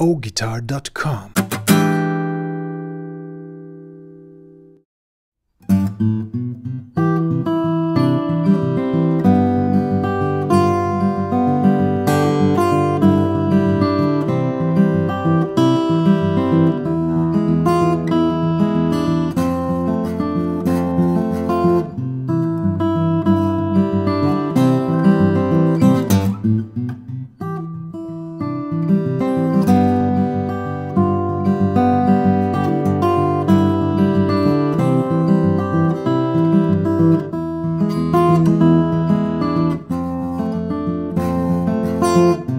oguitar.com. you.